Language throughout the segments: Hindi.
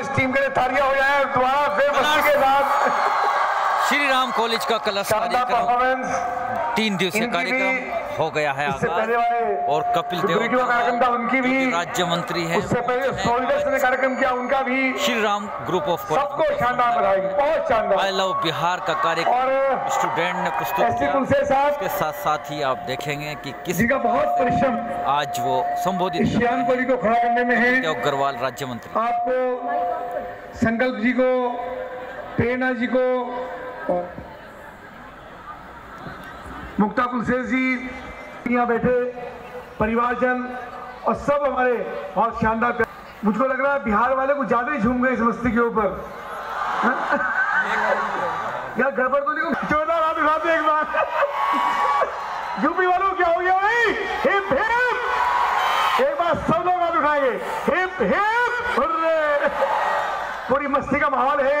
इस टीम के लिए तालियाँ हो जाए दोबारा फिर के साथ। श्री राम कॉलेज का कलश परफॉर्मेंस तीन दिवसीय कार्यक्रम हो गया है आगाज़ और कपिल देव कार्यक्रम था उनकी भी राज्य मंत्री है। उससे पहले सोल्जर्स ने कार्यक्रम किया उनका भी श्री राम ग्रुप ऑफ़ सबको शानदार बधाई बहुत आई लव बिहार का कार्यक्रम स्टूडेंट ने साहब इसके साथ साथ ही आप देखेंगे कि किसी का बहुत परिश्रम आज वो संबोधित श्याम कोहली को खड़ा करने में है। अग्रवाल राज्य मंत्री आपको संकल्प जी को प्रेरणा जी को मुक्ता कुलसेर जी, यहाँ बैठे परिवारजन और सब हमारे बहुत शानदार मुझको लग रहा है बिहार वाले कुछ ज़्यादा ही झूम गए इस मस्ती के ऊपर। यार गड़बड़ तो नहीं जोरदार हाथ उठाते एक बार। यूपी वालों क्या हो गया भाई? Hip hip. एक बार सब लोग हाथ उठाएँगे। Hip hip. पूरी मस्ती का माहौल है।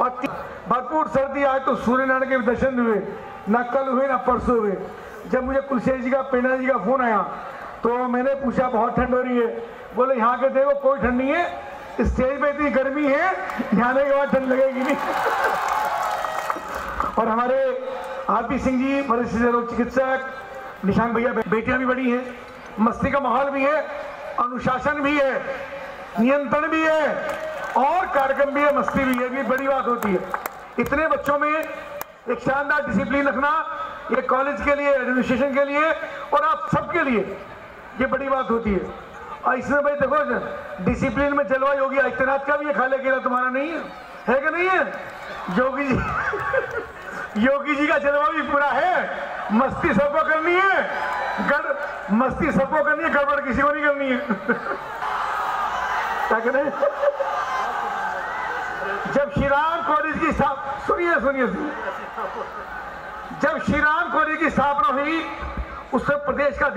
और भरपूर सर्दी आज तो सूर्य नारायण के दर्शन हुए। ना कल हुए, ना परसों हुए। जब मुझे कुलशेर जी का, प्रेरणा जी का फ़ोन आया तो मैंने पूछा, बहुत ठंड हो रही है? बोले, यहाँ के देखो, कोई ठंड नहीं है। स्टेज पे इतनी गर्मी है जाने के बाद ठंड लगेगी नहीं। और हमारे आरपी सिंह जी, वरिष्ठ रोग चिकित्सक निशांक भैया बेटियाँ भी बड़ी हैं, मस्ती का माहौल भी है, अनुशासन भी है, नियंत्रण भी है। और कार्यक्रम भी है मस्ती भी है ये बड़ी बात होती है। इतने बच्चों में एक शानदार डिसिप्लिन रखना, ये कॉलेज के लिए एडमिनिस्ट्रेशन के लिए और आप सबके लिए, ये बड़ी बात होती है। और इसमें भाई देखो डिसिप्लिन में जलवा योगी आदित्यनाथ का भी है खाले केला तुम्हारा नहीं है। है कि नहीं है? योगी जी योगी जी का जलवा भी पूरा है। मस्ती सबको करनी है। गड़, मस्ती सबको करनी है, गड़बड़ किसी को नहीं करनी है। क्या करें जब श्रीराम कॉलेज की सुनिए सुनिए सुनिए। जब श्रीराम कॉलेज की स्थापना हुई उस समय प्रदेश का